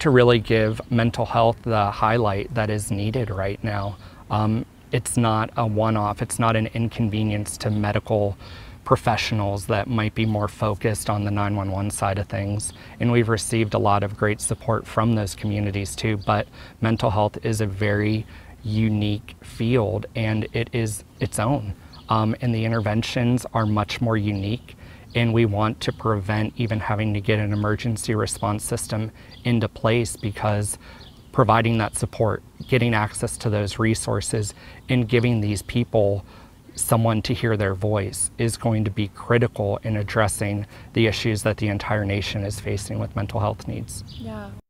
to really give mental health the highlight that is needed right now. Um, it's not a one-off, it's not an inconvenience to medical professionals that might be more focused on the 911 side of things. And we've received a lot of great support from those communities too, but mental health is a very unique field and it is its own. Um, and the interventions are much more unique and we want to prevent even having to get an emergency response system into place because providing that support, getting access to those resources, and giving these people someone to hear their voice is going to be critical in addressing the issues that the entire nation is facing with mental health needs. Yeah.